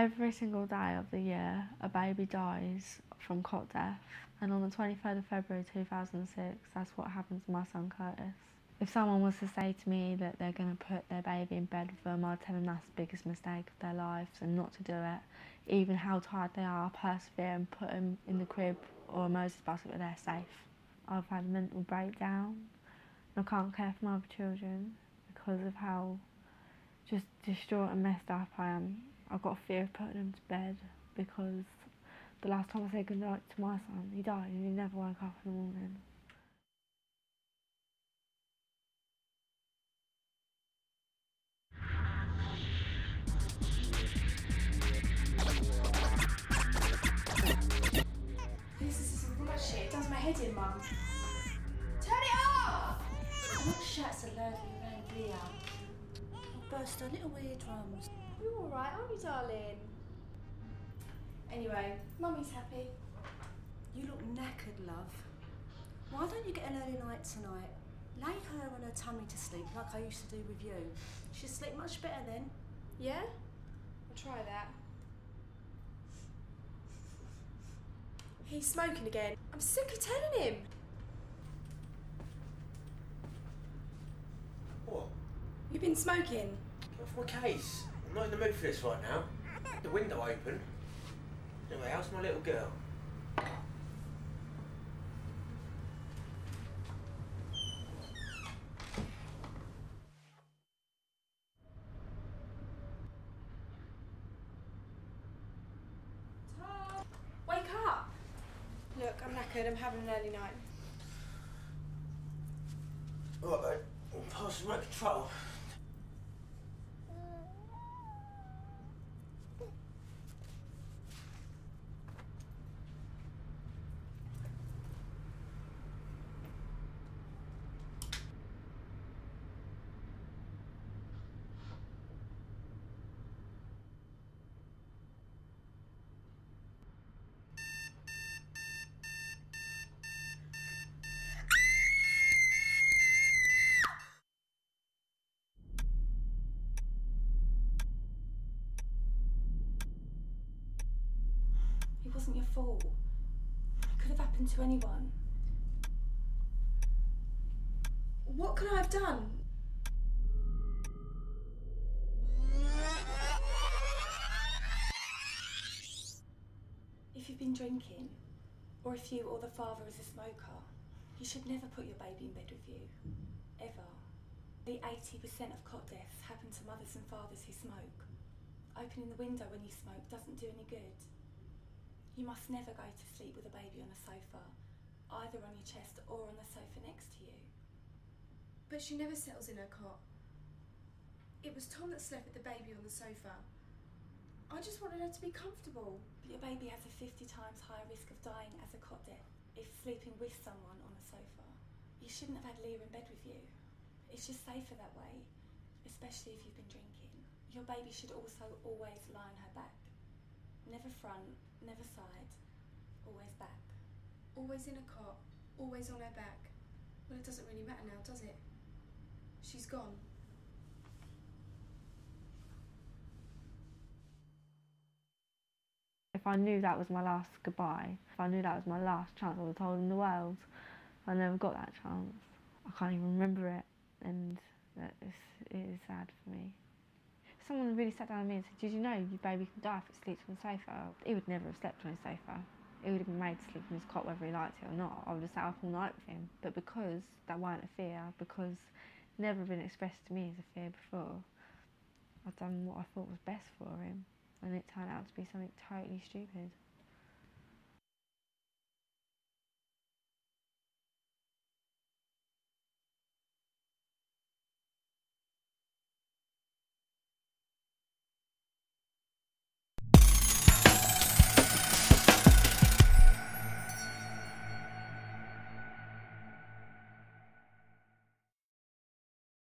Every single day of the year, a baby dies from cot death, and on the 23rd of February 2006, that's what happened to my son Curtis. If someone was to say to me that they're going to put their baby in bed with them, I'd tell them that's the biggest mistake of their lives and not to do it. Even how tired they are, persevere and put them in the crib or a Moses basket where they're safe. I've had a mental breakdown. And I can't care for my other children because of how just distraught and messed up I am. I've got a fear of putting him to bed because the last time I said goodnight to my son, he died and he never woke up in the morning. This is some bullshit. It does my head in, Mum. Turn it off! Are lurking around here? I'll burst her little eardrums. You're alright, aren't you, darling? Anyway, Mummy's happy. You look knackered, love. Why don't you get an early night tonight? Lay her on her tummy to sleep like I used to do with you. She'll sleep much better then. Yeah? I'll try that. He's smoking again. I'm sick of telling him. What? You've been smoking. Get off my case. I'm not in the mood for this right now. The window open. Anyway, how's my little girl? Tom, wake up. Look, I'm knackered. I'm having an early night. Alright, babe. I'm passing remote control. It wasn't your fault. It could have happened to anyone. What could I have done? If you've been drinking, or if you or the father is a smoker, you should never put your baby in bed with you. Ever. The 80% of cot deaths happen to mothers and fathers who smoke. Opening the window when you smoke doesn't do any good. You must never go to sleep with a baby on a sofa, either on your chest or on the sofa next to you. But she never settles in her cot. It was Tom that slept with the baby on the sofa. I just wanted her to be comfortable. But your baby has a 50 times higher risk of dying as a cot death if sleeping with someone on a sofa. You shouldn't have had Leah in bed with you. It's just safer that way, especially if you've been drinking. Your baby should also always lie on her back. Never front, never side, always back. Always in a cot, always on her back. Well, it doesn't really matter now, does it? She's gone. If I knew that was my last goodbye, if I knew that was my last chance, I would have told him the world. I never got that chance. I can't even remember it, and that is, it is sad for me. Someone really sat down with me and said, "Did you know your baby can die if it sleeps on the sofa?" He would never have slept on his sofa. He would have been made to sleep in his cot whether he liked it or not. I would have sat up all night with him. But because that weren't a fear, because never been expressed to me as a fear before, I'd done what I thought was best for him, and it turned out to be something totally stupid.